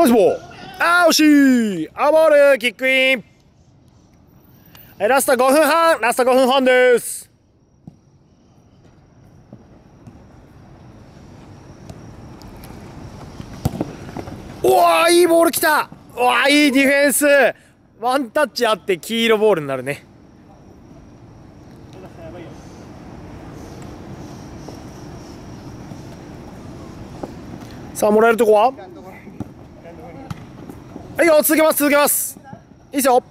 ナイスボールあー惜しいアボールキックイン。ラスト5分半ラスト5分半です。うわーいいボールきた。うわーいいディフェンス。ワンタッチあって黄色ボールになるね。さあもらえるとこは？はいよ続けます続けます。いいですよ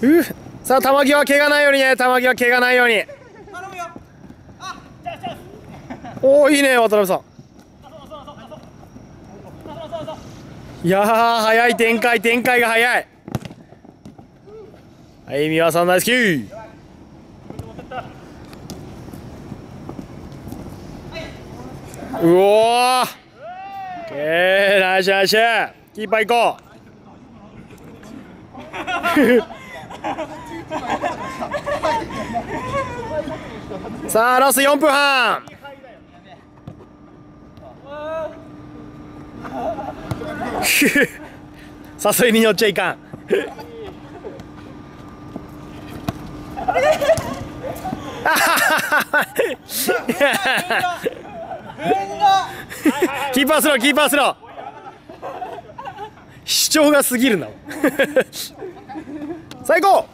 うっさあ球際怪我ないようにね。球際怪我ないように。おおいいね渡辺さん。いやー早い展開展開が早い。はい三輪さん大好きうおー。えー、ナイスナイス。キーパー行こう。さあラスト4分半。誘いに乗っちゃいかん。キーパースローキーパースロー。主張が過ぎるな。最高。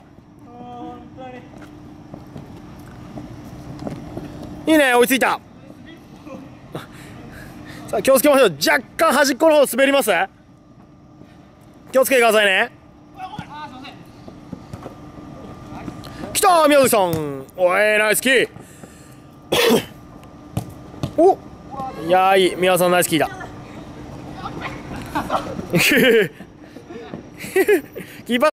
いいね追いついた。さあ気をつけましょう。若干端っこの方滑ります？気をつけてくださいね。来た宮崎さん。おいナイスキー。おいやいい。宮さんナイスキーだ。キーパー